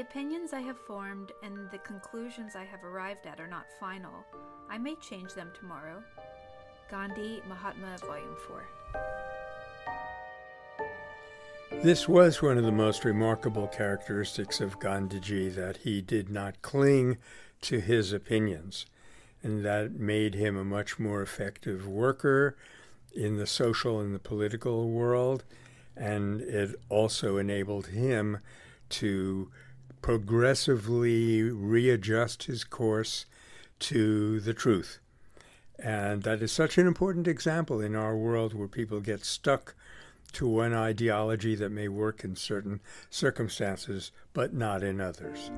opinions I have formed and the conclusions I have arrived at are not final. I may change them tomorrow. Gandhi, Mahatma, Volume 4. This was one of the most remarkable characteristics of Gandhiji that he did not cling to his opinions, and that made him a much more effective worker in the social and the political world, and it also enabled him to progressively readjust his course to the truth. And that is such an important example in our world where people get stuck to one ideology that may work in certain circumstances but not in others.